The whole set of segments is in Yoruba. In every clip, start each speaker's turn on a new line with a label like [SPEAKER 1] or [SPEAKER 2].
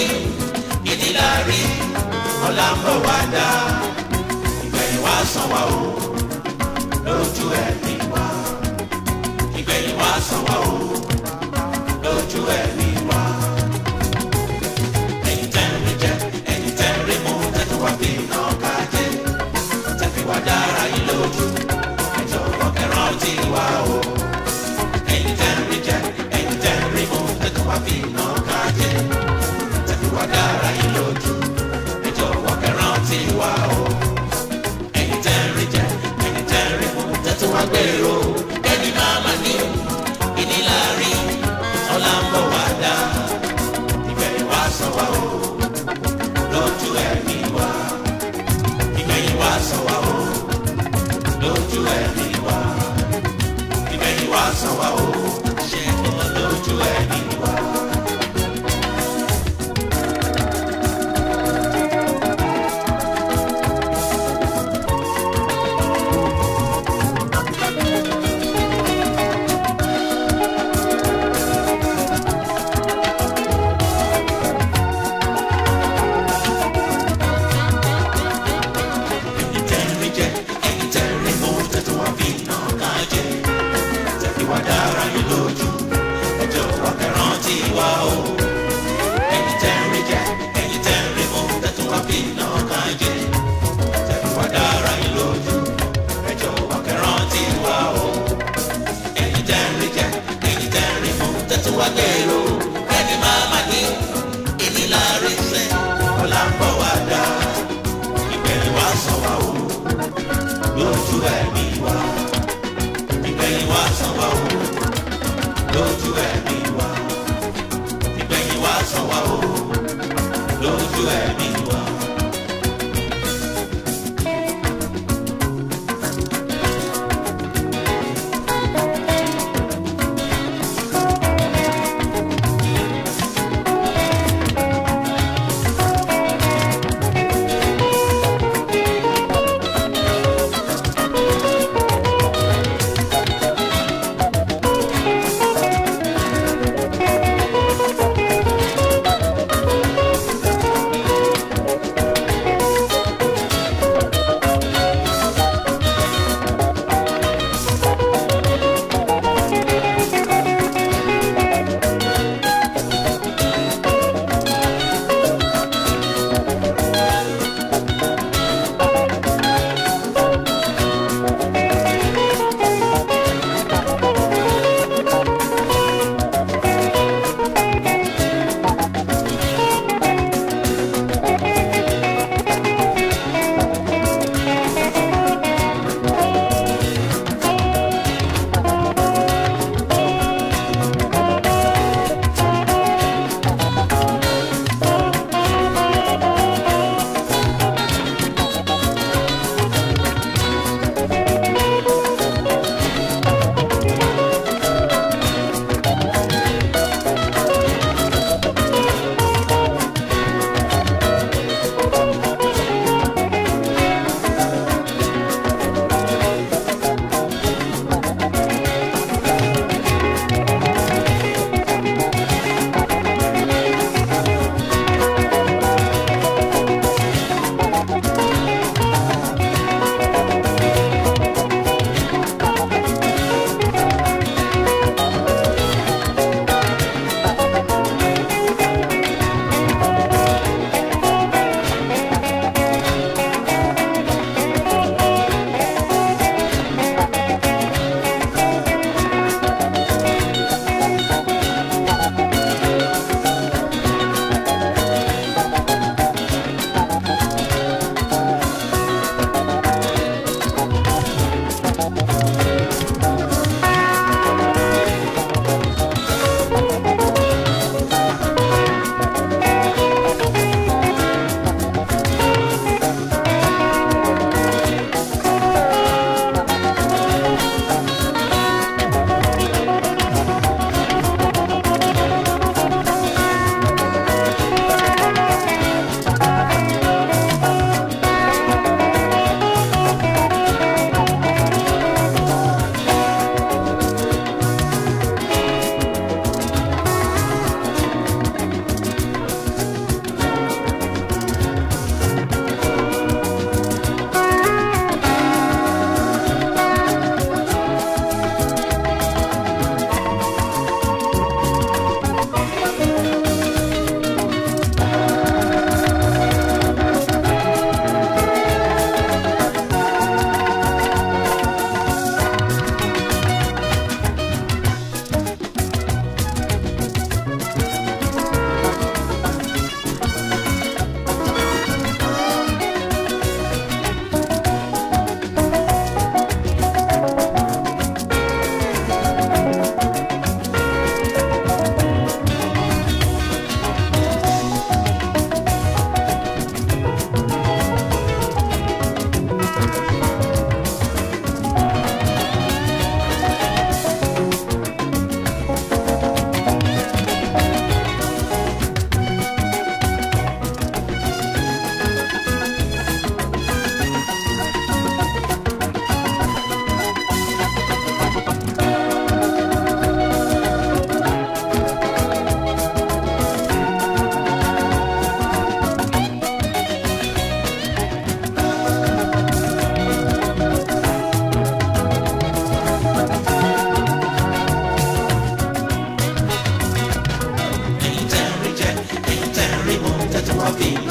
[SPEAKER 1] ní ìdílà rí ọ̀la ń bọ̀ wá dá ìgbẹ̀yìn wá sàn wá o lójú ẹ̀mí wá ìgbẹ̀yìn wá sàn wá o. ẹ̀mí wa ìgbẹ̀yìn wa san wá o lójú ẹ̀mí wa ìgbẹ̀yìn wa san wá o lójú ẹ̀mí.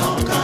[SPEAKER 1] nunca